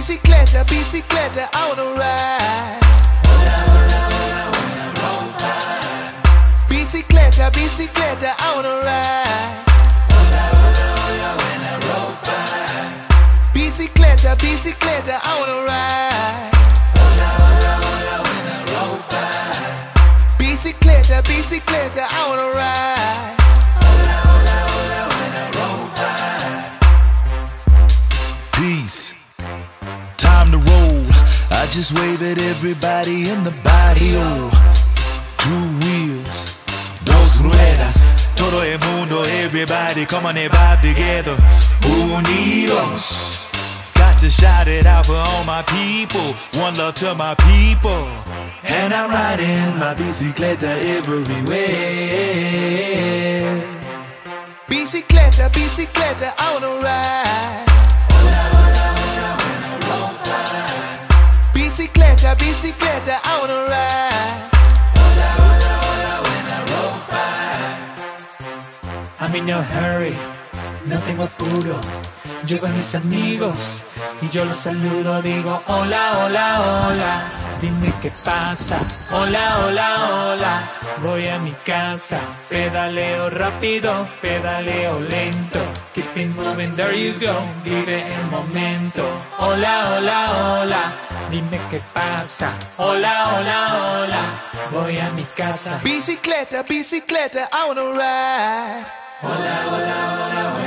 Bicicleta, bicicleta, I wanna ride. Bicicleta, bicicleta, I wanna ride. Bicicleta, bicicleta, I wanna ride. Bicicleta, bicicleta, I wanna ride. Peace. Just wave at everybody in the barrio. Two wheels, dos ruedas. Todo el mundo, everybody, come on and vibe together. Unidos. Got to shout it out for all my people. One love to my people. And I'm riding my bicicleta everywhere. Bicicleta, bicicleta, I wanna ride. I'm in no hurry, no tengo apuro. Llego a mis amigos y yo los saludo, digo hola, hola, hola. Dime qué pasa, hola, hola, hola. Voy a mi casa, pedaleo rápido, pedaleo lento. Keep it moving, there you go, vive el momento. Hola, hola, hola. Dime qué pasa, hola, hola, hola. Voy a mi casa. Bicicleta, bicicleta, I wanna ride. Hola, hola, hola, ropa.